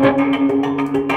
Música